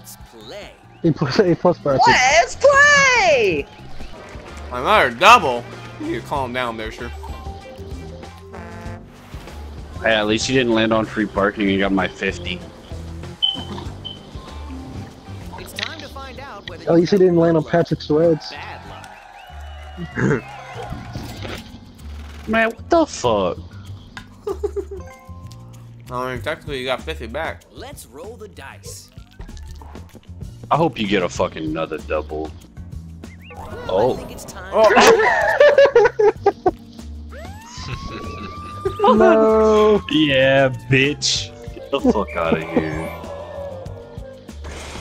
Let's play. A plus A plus Patrick. Let's play! Another double. You need to calm down there, sure. Hey, at least you didn't land on free parking. You got my 50. It's time to find out whether At least you didn't land on Patrick's reds. Man, what the fuck? I mean, technically you got 50 back. Let's roll the dice. I hope you get a fucking another double. Oh. I Oh. think it's time. Oh, No. Yeah, bitch. Get the fuck out of here.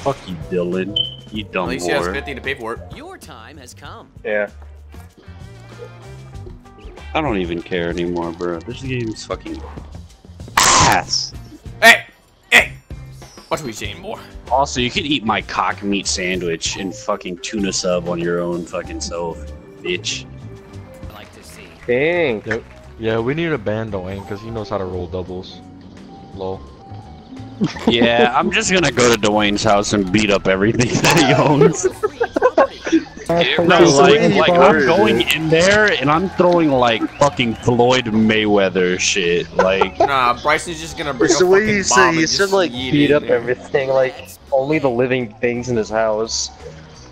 Fuck you, Dylan. You dumb at dumb least he has 50 to pay for it. Your time has come. Yeah. I don't even care anymore, bro. This game's fucking ass. Hey! Hey! What are we saying, more? Also, you could eat my cock meat sandwich and fucking tuna sub on your own fucking self, bitch. I like to see. Pink. Yeah, we need a to ban Dwayne because he knows how to roll doubles. Lol. Yeah, I'm just gonna go to Dwayne's house and beat up everything that he owns. No, like, like I'm going in there and I'm throwing like fucking Floyd Mayweather shit. Like, Nah, Bryson's just gonna bring It's a the way fucking you bomb said and you just like yeet beat it up in everything, like only the living things in his house.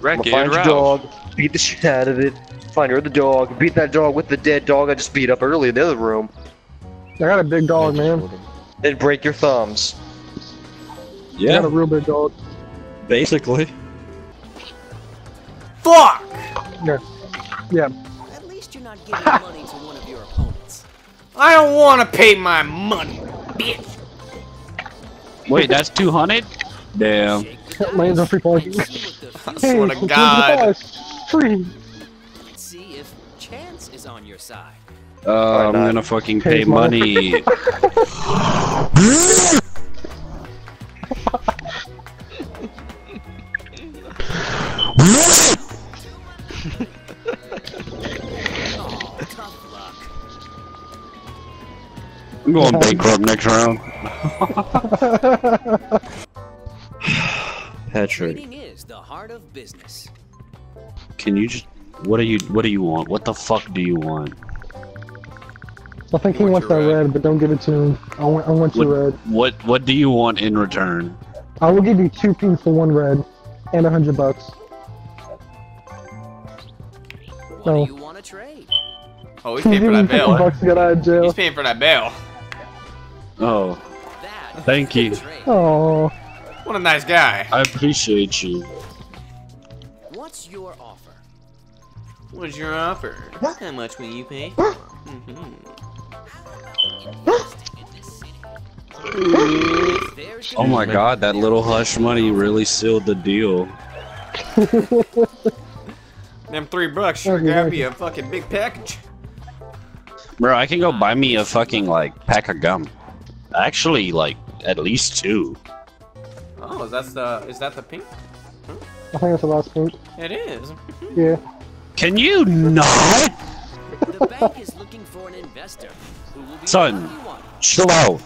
Wreck I'ma it, find your dog, beat the shit out of it. Find your other dog, beat that dog with the dead dog I just beat up earlier in the other room. I got a big dog, man. Then break your thumbs. I got a real big dog. basically. Fuck! Yeah. Yeah. At least you're not giving money to one of your opponents. I don't wanna pay my money, bitch! Wait, that's 200? Damn. Shake the Lands on free parking. and see what the I swear to God. Free. Let's see if chance is on your side. Uh, I'm not? gonna fucking pay Pay money. money. I'm going bankrupt next round. Patrick, Trading is the heart of business. can you just what do you what do you want? What the fuck do you want? I think he Want wants that red. red, but don't give it to him. I want, I want What, your red. what what do you want in return? I will give you two pinks for one red, and a hundred bucks. What No. do you want to trade? Oh, he's He's paying for that me 50 bail. bucks to get out of jail. He's paying for that bail. Oh, Thank you. Oh, What a nice guy. I appreciate you. What's your offer? What's your offer? How much will you pay for? Mhm. Investing in this city. If there's Oh my god, that little hush money really sealed the deal. Them three bucks sure Okay, got me a fucking big package. Bro, I can go buy me a fucking like pack of gum. Actually, like at least two. Oh, is that the is that the pink? I think that's the last pink. It is. Yeah. Can you not? The bank is looking for an investor who will be Son. the. Chill out.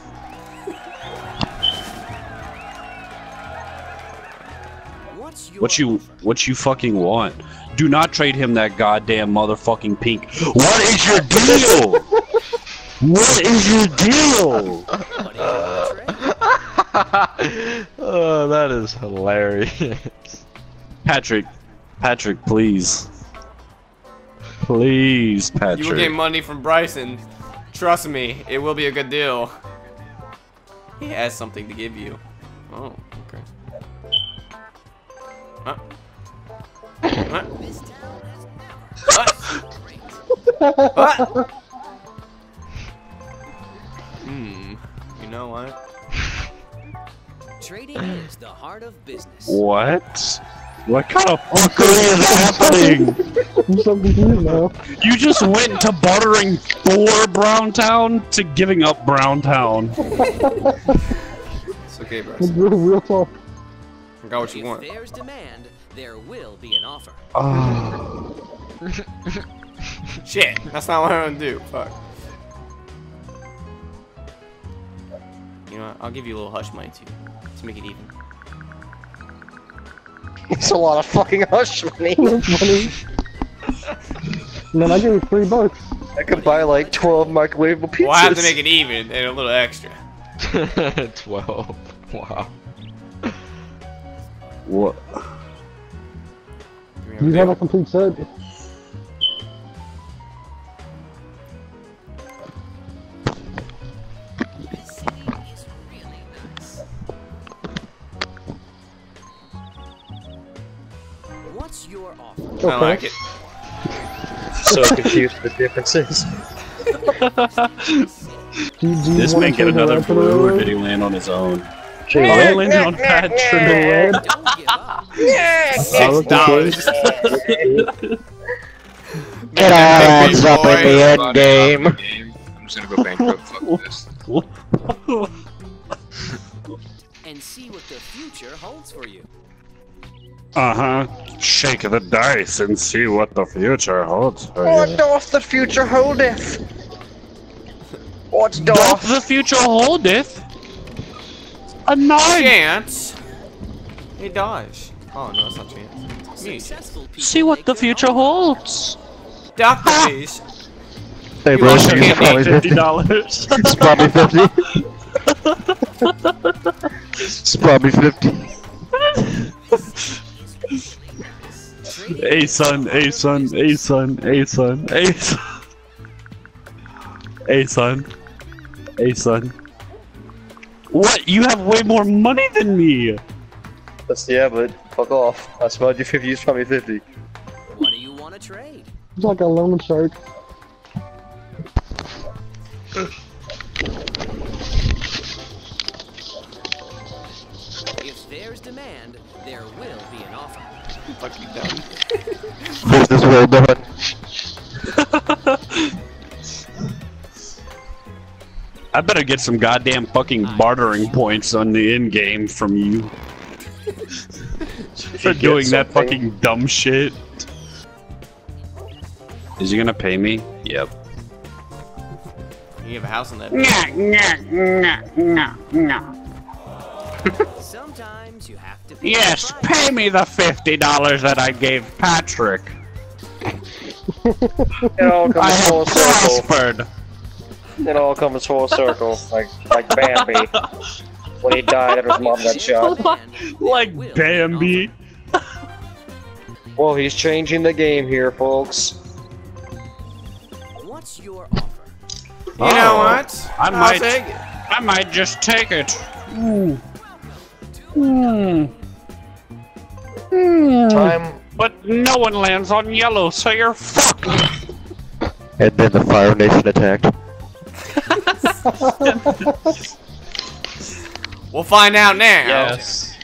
What's What you what you fucking want? Do not trade him that goddamn motherfucking pink. What is your deal? what is your deal? What do you want to trade? oh, that is hilarious. Patrick, Patrick, please. Please, Patrick. You will get money from Bryson. Trust me, it will be a good deal. He has something to give you. Oh, okay. Huh? Huh? This town has What? What? Hmm. You know what? Trading is the heart of business. What? What kind of oh, fuckery is happening? I'm so confused now. You just went to bartering for Browntown to giving up Browntown. It's okay, It's Bryson. real, real talk. I got what you If want. there's demand, there will be an offer. Ah. Shit, that's not what I'm gonna do. Fuck. You know what? I'll give you a little hush money too, to make it even. It's a lot of fucking hush money. That's funny. Man, I gave you three bucks. I could buy like 12 microwavable pizzas. We'll have to make it even and a little extra. 12. Wow. What? You have a complete set. Your offer? I like it. so confused with the differences. Do you, do you This wanna man get another red to the blue, or did he land on his own? Change Oh, he it. landed on Patrick. Red? Don't. Six dollars. It all adds up in the end game. out of game. I'm just gonna go bankrupt. Fuck this. And see what the future holds for you. Uh huh. Shake the dice and see what the future holds for you. What doth the future holdeth? What Doth doth? the future holdeth a nine? Chance. He dodge. Oh no, that's not chance. Me. Successful people See what the future holds. Doctor Fish. Hey, bro, bro, you it's probably Fifty 50. dollars. It's probably 50. It's probably 50. A son, A son, A son, A son, A son. A son. A son. What? You have way more money than me. That's, yeah, but fuck off. I smelled you 50, it's probably 50. What do you want to trade? It's like a loan shark. If there's demand, there will be an offer. Fuck you done. Business well done. I better get some goddamn fucking bartering points on the end game from you. For doing that fucking dumb shit. Is he gonna pay me? Yep. You have a house on that. Sometimes you have to pay Yes, the pay me the fifty dollars that I gave Patrick. It all I comes full circle. prospered. It all comes full circle. Like, like Bambi. When he died after his mom got shot. Like will be an Bambi. Well, he's changing the game here, folks. What's your offer? You know what? I I'll might- take it. I might just take it. Hmm. Hmm. Hmm. Time. But no one lands on yellow, so you're fucked. And then the Fire Nation attacked. We'll find out now. Yes.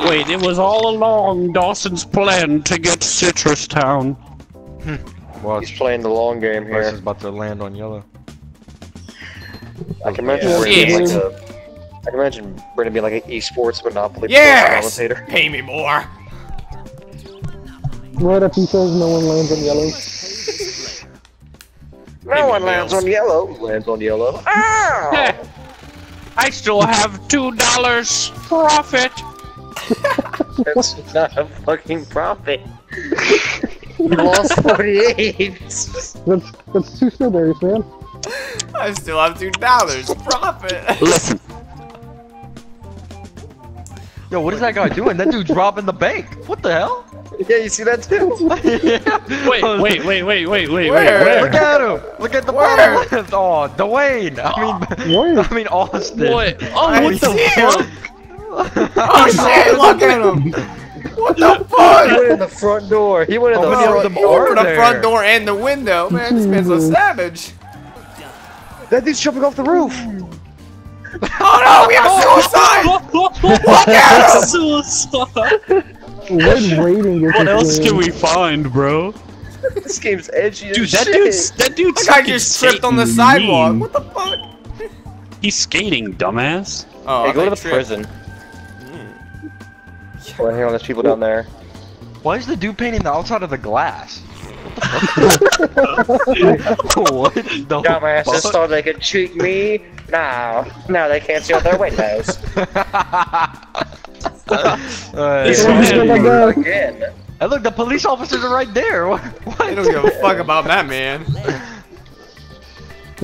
Wait, it was all along Dawson's plan to get Citrus Town. Well, He's it's playing the long game Bryce is about to land on yellow. I can imagine Yeah. Brandon being Yeah. like a. I can imagine Brandon being like an esports Monopoly Yes! commentator. Pay me more. What if he says no one lands on yellow. No one lands on yellow. Lands on yellow. Ow! I still have two dollars profit. That's not a fucking profit. you lost 48. That's that's two strawberries, man. I still have two dollars profit. Listen, Yo, what is that guy doing? That dude's robbing the bank. What the hell? yeah, you see that too? wait, wait, wait, wait, wait, wait, Where? wait. Look at him! Look at the Where? bottom left! Oh, Dwayne! I mean, Where? I mean Austin. What? Oh, I what the see fuck? Oh shit! Look at him. What the fuck? He went in the front door. He went in How the many front them door. are the front door and the window, man. This man's a savage. That dude's jumping off the roof. Oh no, we have suicide! Look at him! Suicide. What rating is What else game? can we find, bro? This game's edgy as Dude, that shit. dude's that dude's That guy just tripped on the skating sidewalk. What the fuck? He's skating, dumbass. Oh, Hey, I go to the thought he tripped. prison. Oh, hang on, there's people down there. Why is the dude painting the outside of the glass? What the Dumbasses fuck? thought they could cheat me. Now, now they can't see out their windows. Uh, This yeah. man- Like that. Again. Hey, look, the police officers are right there. What? I don't give a fuck about that man.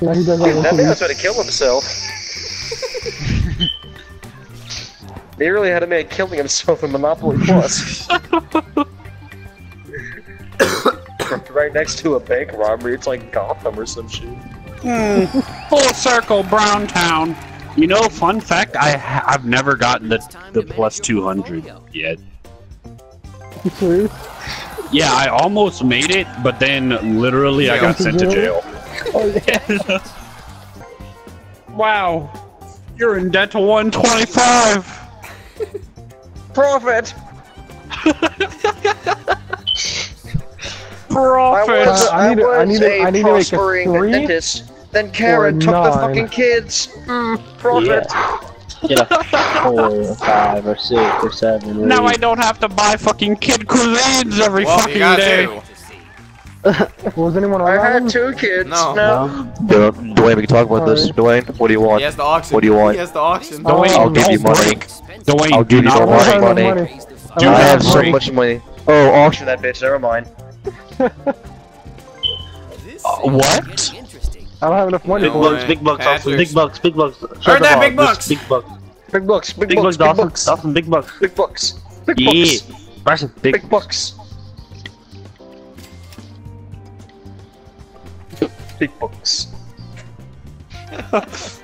Yeah, he does that with That man was trying to kill himself. he really had a man killing himself in Monopoly Plus. Right next to a bank robbery. It's like Gotham or some shit. Hmm. Full circle, Brown Town. You know, fun fact, I ha- I've never gotten the the plus two hundred yet. You? Yeah, I almost made it, but then literally I got sent to jail. Oh yeah. Wow, you're in debt to one twenty five. Profit! I Profit. was, Uh, I I need to- I need to- a I need to make a prospering three dentist. Then Karen took the fucking kids. Mm, profit. Get a four or five or six or seven. Or Now I don't have to buy fucking kid cuisines every Well, you fucking got day. to. Was anyone I on had one? two kids. No. now. No? Dwayne, we can talk about this. Dwayne, what do you want? He has the auction. What do you want? He has the auction. Dwayne, I'll give you money. break. Dwayne, I'll give do you not the I money. don't have money. no. Do I I don't have so much money. Oh, auction. That bitch, never mind. What? I don't have enough money. No Big for way. it. bucks, big bucks, Austin, Patrick's- big bucks, big bucks. Heard Shut that, up, big Austin, bucks. Big bucks. Big bucks, big, Big bucks, bucks, big Austin. bucks, Austin, big bucks. big bucks, big Yeah. bucks, Bryson, big. big bucks. Big bucks.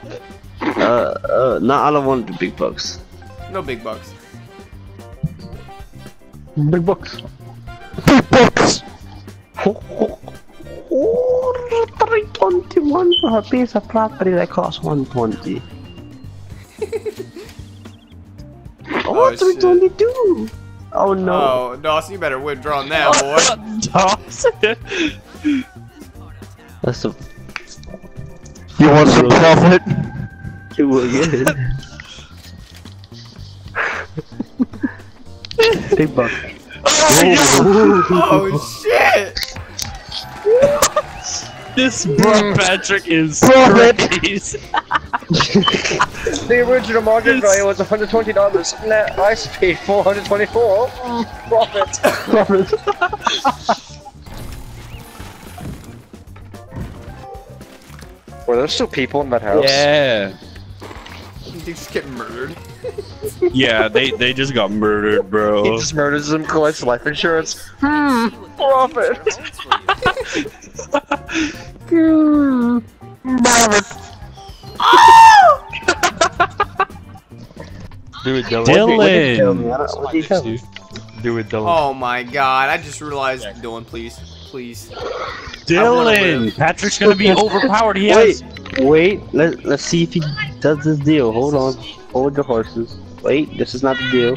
Uh, uh, no, I don't want the big bucks. No big bucks. Big bucks. Big bucks. Three twenty-one for a piece of property that costs one twenty. Oh, Oh, three shit. twenty-two. Oh no. Oh, Dawson, you better withdraw now, boy. Dawson! That's a You want some profit? two again. big bucks. oh shit! This bro mm. Patrick is Profit. crazy. The original market value was $120. Now I paid 424 Profit. Profit. Were there still people in that house? Yeah. They just get murdered. Yeah, they they just got murdered, bro. He just murders them, collects life insurance. Hmm. Profit. Do it, Dylan. Dylan. Do it, Dylan. Oh my god, I just realized. Dylan, please. Please. Dylan. Patrick's gonna be overpowered. He Wait, has. wait. Let Let's see if he does this deal. Hold on. Hold your horses. Wait, this is not the deal.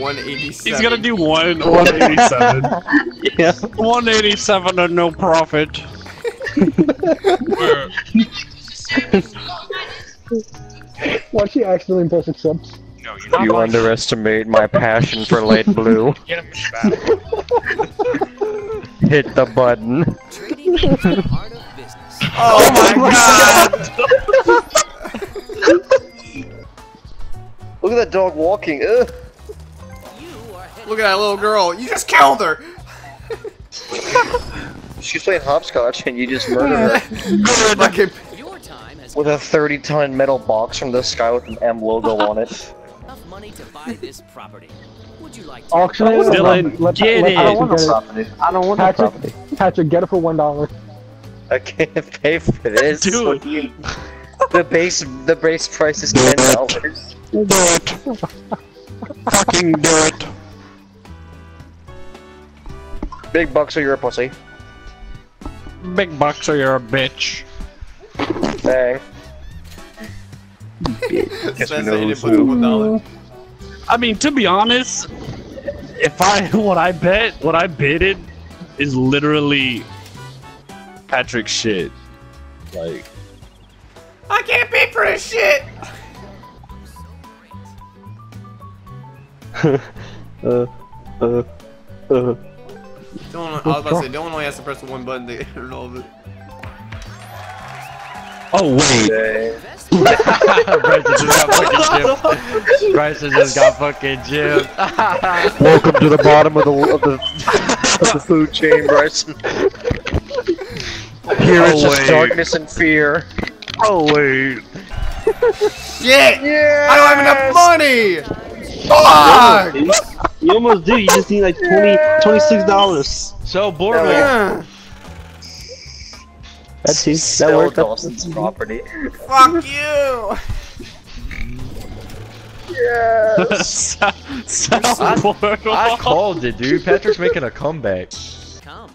187. He's gonna do one 187. Yeah. 187 and no profit. Why'd she accidentally press accept? No, you're underestimate my passion for light blue. Get him in the Hit the button. Trading is the art of business. Oh my god! Look at that dog walking. Ugh. You are Look at that little girl. You just killed her! She's playing hopscotch and you just murdered her Fucking. your time has with a 30 ton metal box from the sky with an M logo on it. enough money to buy this property. Would you like to? Auction it. Dylan, let, get let it. I don't want get property. I don't want Patrick, property. Patrick, get it for one dollar. I can't pay for this. Dude. The base the base price is ten dollars. Do it. Fucking do it. Big bucks or you're a pussy. Big bucks or you're a bitch. Bang. Says that he didn't put the one dollar. I mean, to be honest, if I what I bet, what I bidded is literally Patrick's shit. Like, I can't pay for this shit! Uh, uh, uh. Dylan, I was about to say, Dylan only has to press the one button to turn all of it. Oh wait. Bryson just got fucking gypped. Bryson just got fucking gypped. Welcome to the bottom of the of the, of the food chain, Bryson. Here Oh, is just darkness and fear. Oh wait. Shit! Yeah. I don't have enough money! Fuck! You almost do. You just need like 20 26 dollars. So bored. Ugh. That's it. That Sell worked. out. Dawson's property. Fuck you! Yes. Portal. I called it, dude. Patrick's making a comeback. Come.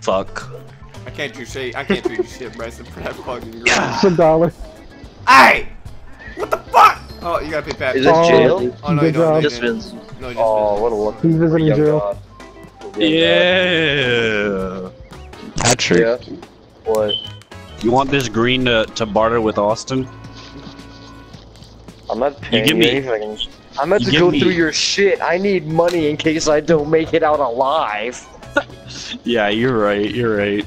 Fuck. I can't do shit. I can't do shit, Bryson, for that fucking girl. It's a dollar. Hey! What the fuck? Oh, you gotta pay Pat. Is it Oh, jail? Oh no, Good you don't. job. Just didn't. Vince. No, just Oh, what a look. He's visiting Young jail. God. Yeah. Patrick, Yeah. What? you want this green to, to barter with Austin? I'm not paying give me- anything. I'm about to go me- through your shit. I need money in case I don't make it out alive. Yeah, you're right. You're right.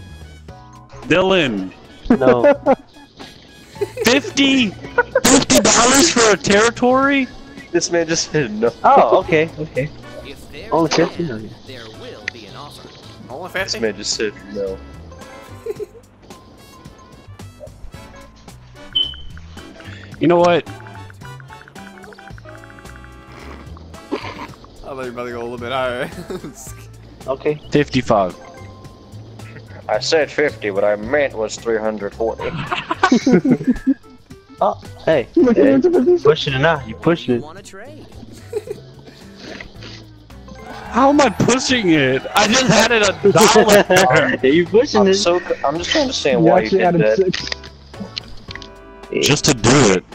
Dylan, No. 50 dollars for a territory? This man just said no. Oh, okay, okay. If there's Only a 50 demand, million. there will be an offer. Only This man just said no. You know what? I thought you were about to go a little bit higher. Okay. 55. I said 50, what I meant was 340. Oh, hey. Look at hey. the. Pushing it now. You pushing it. want to trade? How am I pushing it? I just had it a dollar. yeah, you pushing I'm it. so I'm just trying to understand why you actually did that. six. just to do it.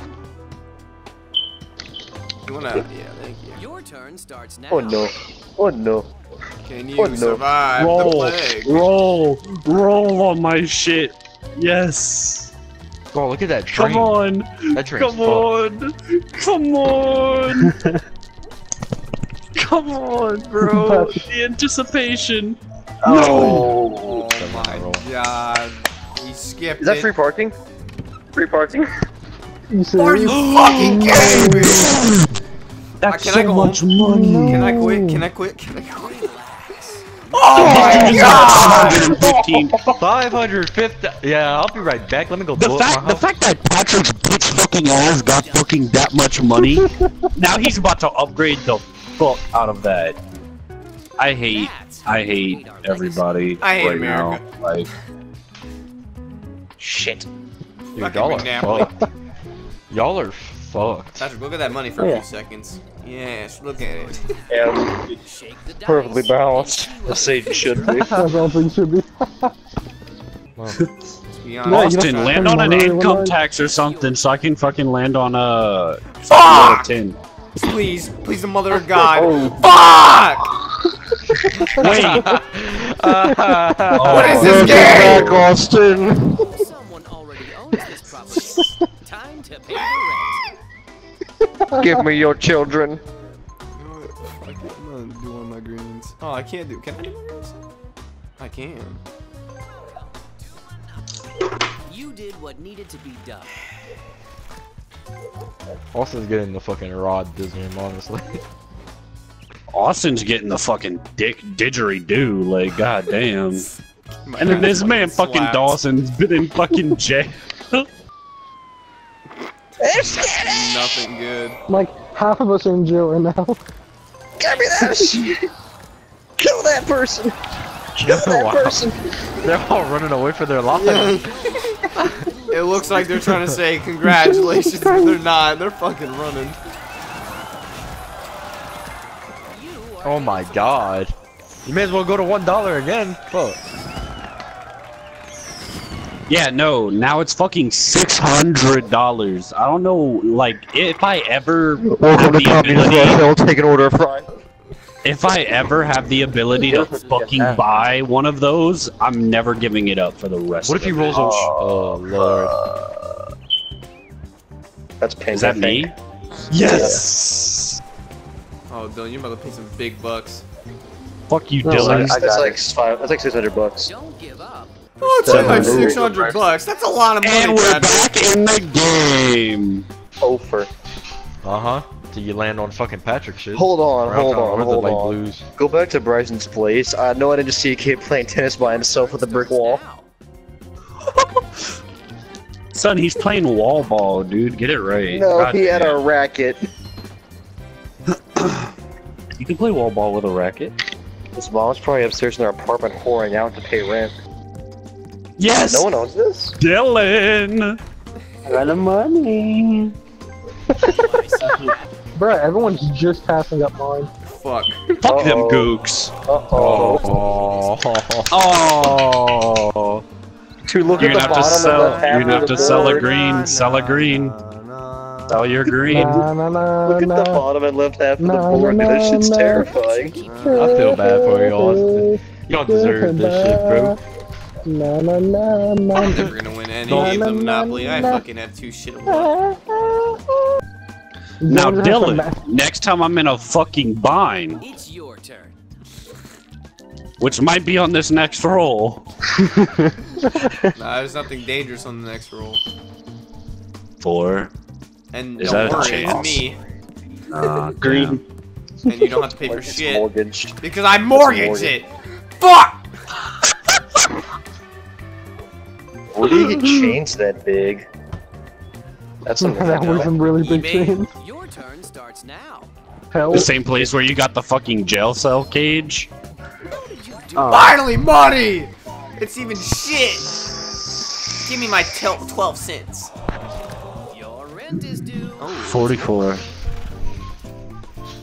you wanna? Yeah, thank you. Your turn starts oh, now. Oh no. Oh no. Can you Oh, no. survive the Roll, plague? roll, roll on my shit. Yes. Oh, look at that train. Come on. That train's Come on. Come on. Come on, bro. The anticipation. Oh. oh Come on, my god. We skipped Is that it. free parking? Free parking? Are you fucking kidding me? That's can I so go much money. Can I quit? Can I quit? Can I quit? Oh my god! 115. 550. Yeah, I'll be right back. Let me go The blow my fact, the fact that Patrick's bitch fucking ass got fucking that much money, now he's about to upgrade the fuck out of that. I hate, I hate create our legacy. everybody I hate right America. now. Like, Shit. Dude, y'all are fucked. Y'all are fucked. Patrick, look at that money for Oh, a few seconds. Yes, look at it. Yeah, Shake the dice. perfectly balanced. The Satan should be. That's all things should be. Let's be honest. No, Austin, land on an Why- why- income why- tax or something so I can fucking land on a Fuck! 10. Please, please, the mother of God. Oh. Fuck! Wait, oh, What is this Welcome game? back, Austin. Someone already owns this property. Time to pay the rent. Give me your children. I can't, do one of my greens. Oh, I can't do. Can I do my greens? I can. You did what needed to be done. Austin's getting the fucking rod this Disney, honestly. Austin's getting the fucking dick didgeridoo, like, goddamn. And then this man fucking Slapped. Dawson's been in fucking jail. Nothing good. Like half of us are in jail right now. Give me that shit. Kill that person. Kill that person. They're all running away for their lives. It looks like they're trying to say congratulations, but they're not. They're fucking running. Oh my god. You may as well go to one dollar again. Fuck. Yeah, no, now it's fucking $600. I don't know, like, if I ever Welcome to the Communist Russia, I'll take an order of fries. if I ever have the ability to fucking buy one of those, I'm never giving it up for the rest What of if he it. rolls a... Oh, oh, lord. That's pink. Is that me? think. Yes! Oh, Dylan, you're about to pay some big bucks. Fuck you, No, Dylan. That's, I like five. That's like six hundred bucks. Don't give up. Oh, it's only like Seven. 600 bucks. That's a lot of money, And we're Bradley. back in the game. Ofer. Uh huh. Till you land on fucking Patrick shit. Hold on, Around hold on, or the hold on. Blues. Go back to Bryson's place. I know I didn't just see a kid playing tennis by himself with a brick wall. Son, he's playing wall ball, dude. Get it right. No, God he had damn. a racket. You can play wall ball with a racket. His mom's probably upstairs in their apartment whoring out to pay rent. Yes, No one owns this? Dylan. I got the money. Bruh, everyone's just passing up mine. Fuck. Fuck them Uh-oh. gooks. Uh-oh. Oh. Oh. To look You're at the gonna have to bottom sell. of the You're gonna have to sell a green. Sell a green. Sell your green. Na, na, na, Look at the bottom and left half of the board. na, dude. That shit's na, na. terrifying. I feel bad for you all. You don't deserve this shit, bro. Na, na, na, na. I'm never gonna win any Na, games na, of na, Monopoly. I fucking have two shit of one. Now, Jones has to Dylan, next time I'm in a fucking bind, It's your turn. which might be on this next roll. Nah, there's nothing dangerous on the next roll. Four. And Is don't that a worry, it's chance? me. Uh, Green. And you don't have to pay for Like it's shit. mortgaged. Because I mortgaged mortgage. it! Fuck! Where do you get chains that big? That's something that was know. some really big eBay, chains. your turn starts now. Hell. The same place where you got the fucking jail cell cage. What did you do? Oh. Finally, money! It's even shit! Give me my tel- 12 cents. Your rent is due. Oh, 44.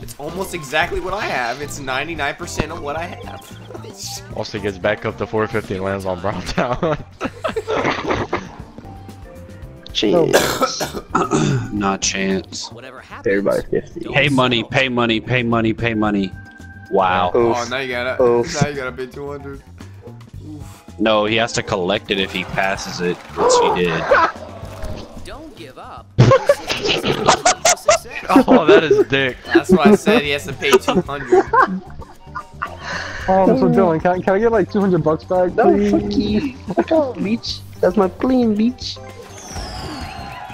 it's almost exactly what I have. It's 99% of what I have. Once he gets back up to 450 and lands on Browntown. Jeez. Not chance. Whatever happens. Everybody 50. don't Pay money, pay money, pay money, pay money. Wow. Oof. Oh, now you gotta, Oof. now you gotta pay 200. No, he has to collect it if he passes it, which he did. Don't give up. Persistence is the key to success. oh, that is dick. That's why I said he has to pay 200. Um, so Dylan, can, can I get like 200 bucks back, please? No, please? fuck you. Oh, beach. That's my plane, beach.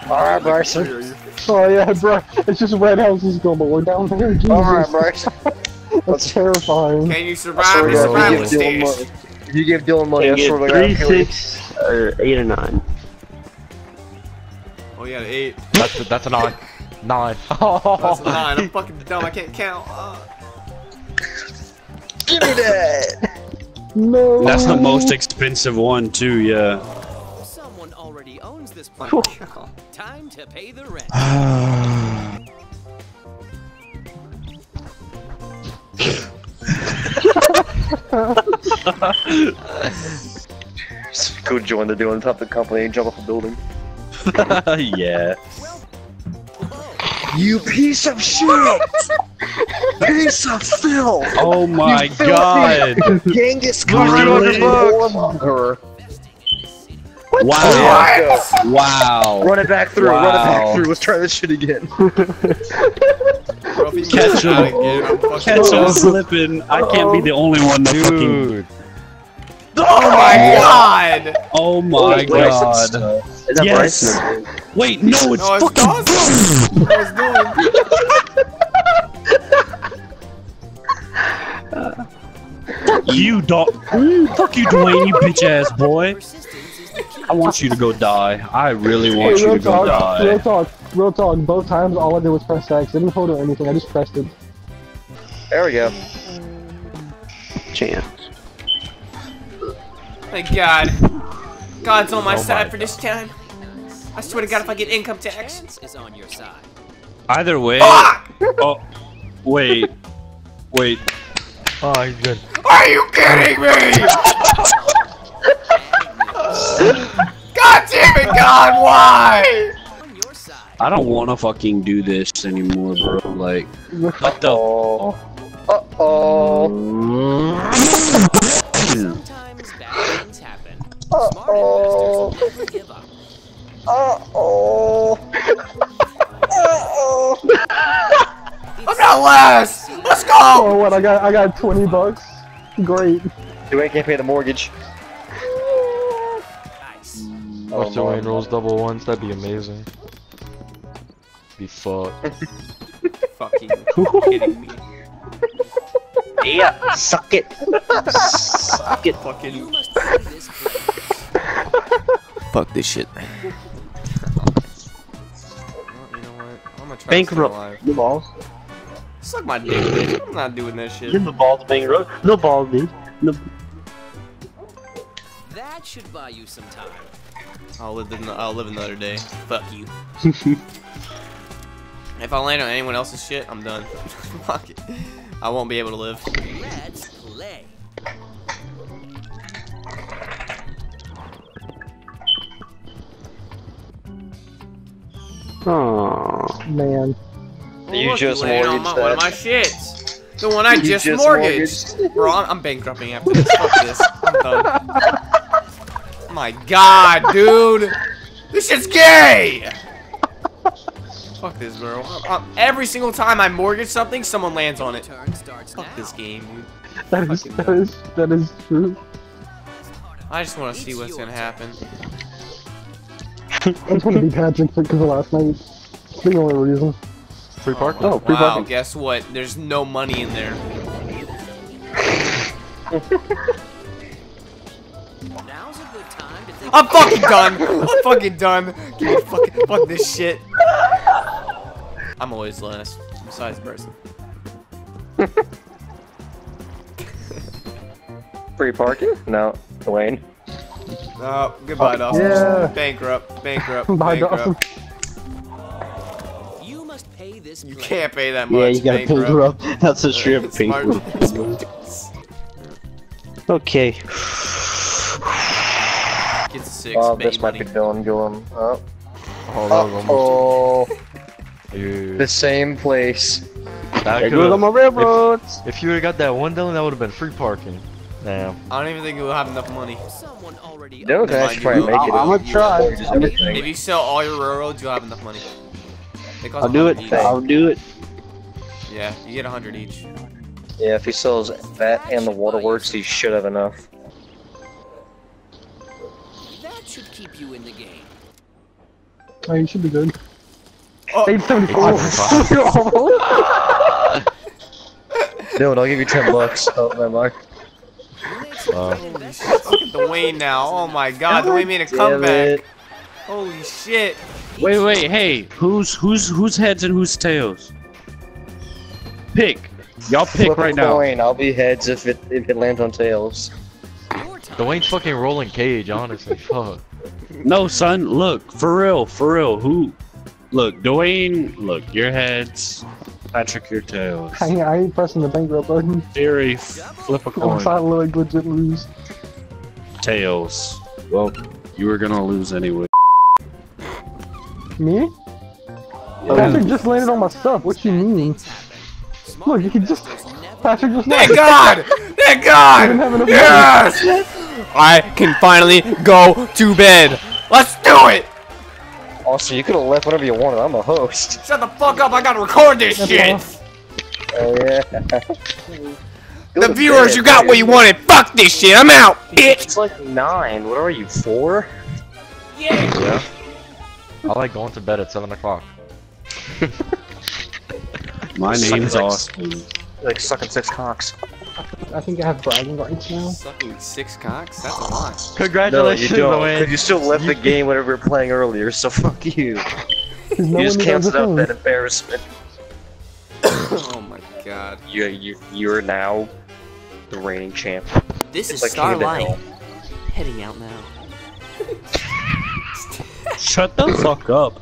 Alright, Bryson. Oh yeah, bro. It's just red houses going, but we're down there. Jesus. Alright, Bryson. That's terrifying. Can you survive swear the to God, if survival you give Dylan stage? money, if you give Dylan money, I Can get swear to three, I'll kill you. six, or eight or nine. Oh, yeah, 8. That's a, that's a nine. Nine. That's a 9. I'm fucking dumb. I can't count. Uh, Give me that! No. That's the most expensive one too, yeah. Someone already owns this my place. God. Time to pay the rent. Go join the Dylan top of the company and jump off a building. yeah. You piece of shit! piece of filth! Oh my filthy- god. Genghis Really? Khan! Her. Wow. Wow. Run it back through, run it back through. Let's try this shit again. Bro, Catch misses him. again, Catch him dumb. slipping. I can't be the only one to fucking. Dude. Oh, oh my god! Oh my god. Is that Yes. Bryson? Wait, no, it's No, it's fucking. Dawson. I was doing. You dog. Fuck you, Dwayne, you bitch ass boy. I want you to go die. I really Hey, want you real to go die. real talk, real talk. Both times, all I did was press X. I didn't hold or anything. I just pressed it. There we go. Chance. Thank God. God's on my Oh my side for this time. I swear to God, if I get income tax. Chance is on your side. Either way. Fuck! Oh, wait. Wait. Oh, he's good. Are you kidding me? God damn it, God, why? On your side. I don't want to fucking do this anymore, bro. Like, what the? Oh. Uh oh. Sometimes bad things happen. Uh oh. investors never give up. Uh oh. Uh oh. I'm not last. Let's go. Oh, what? I got, I got 20 bucks. Great. Dwayne can't pay the mortgage. Watch Dwayne rolls double ones, that'd be amazing. Be fucked. Fucking kidding me. Yeah, suck it. suck it. Fucking You must this fuck this shit. Well, you know what? I'm gonna try to stay Bankrupt. alive. No balls. Suck my dick, bitch. I'm not doing that shit. No balls, bankrupt. No balls, dude. No. That should buy you some time. I'll live. In, the, I'll live another day. Fuck you. if I land on anyone else's shit, I'm done. Fuck it. I won't be able to live. Let's play. Aww. Man. Well, You look, just landed on my, mortgaged one of my shits. The one I You just, just mortgaged. Bro, I'm, I'm bankrupting after this. Fuck this. I'm done. My god, dude. This shit's gay. Fuck this, bro. I'm- I'm- every single time I mortgage something, someone lands on it. Fuck this game, dude. That is, that is, that is true. I just want to see what's gonna happen. I just want to be Patrick because of last night. It's the only reason. Free parking? Oh, oh, free wow, parking. guess what? There's no money in there. I'm fucking done. I'm fucking done. Give me fucking fuck this shit. I'm always last. Besides person. Free parking? No, Dwayne. Oh, goodbye, Dawson. yeah. Bankrupt. Bankrupt. Bye, bankrupt. you must pay this You can't pay that much. Yeah, you gotta bankrupt. That's a straight up Smart. Okay. Get six. Ah, oh, baby this might money. be Dylan going up. Oh, that Oh, the same place. That There on my railroads. If you would've got that one Dylan, that would've been free parking. Damn. I don't even think we'll have enough money. Someone already Dylan can actually try and you, make it. I'ma try. If you sell all your railroads, you'll have enough money. I'll do it. each. I'll do it. Yeah, you get a hundred each. Yeah, if he sells that and the waterworks, he should have enough. That should keep you in the game. Oh, you should be good. Oh. 875. Dylan, I'll give you 10 bucks. Oh, my mind. You made some Uh, good Holy shit, look at Dwayne now. Oh my god, Dwayne made a Damn comeback. it. Holy shit. Wait, wait, hey, who's who's who's heads and who's tails? Pick. Y'all pick Flip a right now. coin. I'll be heads if it if it lands on tails. Your time. Dwayne's fucking rolling cage, honestly. Fuck. No, son, look, for real, for real. Who? Look, Dwayne, look, your heads. Patrick, your tails. I, ain't- I ain't pressing the bankrupt button. Theory, flip a Unless I'm coin. like legit lose. Tails. Well, you were gonna lose anyway. Me? Oh, Patrick just landed on my stuff. What you mean? Look, you can just. Patrick just Thank landed. God! Thank God! Didn't have enough money. Yes! I can finally go to bed. Let's do it! Also, you could have left whenever you wanted. I'm a host. Shut the fuck up, I gotta record this That's shit! off. Oh yeah. The viewers, you got what you wanted. Fuck this shit, I'm out, bitch! It's like nine. What are you four? Yeah. yeah. I like going to bed at 7 o'clock. My Suck name's it. Austin. Like sucking six cocks. I think I have bragging rights now. Sucking six cocks? That's a lot. Congratulations, No, you Congratulations, don't. Dwayne. You still left the game whenever we were playing earlier. So fuck you. no You just canceled out that embarrassment. oh my god. You you you're now the reigning champ. This It's is like King of the Starlight. Heading out now. Shut the fuck up.